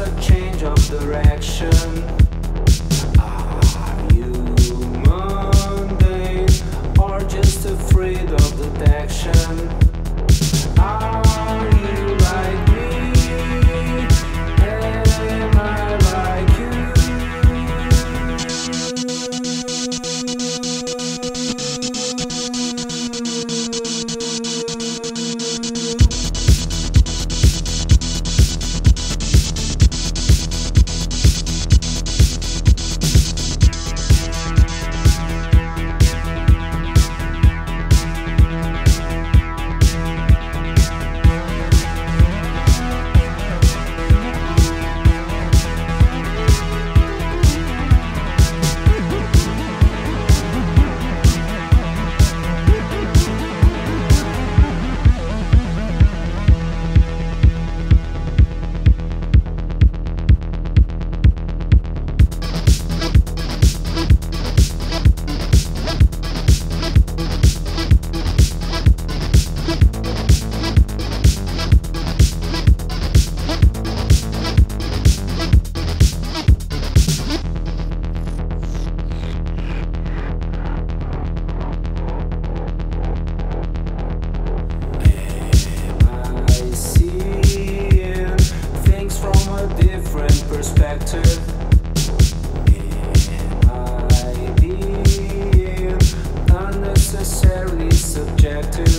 a change of direction.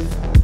you.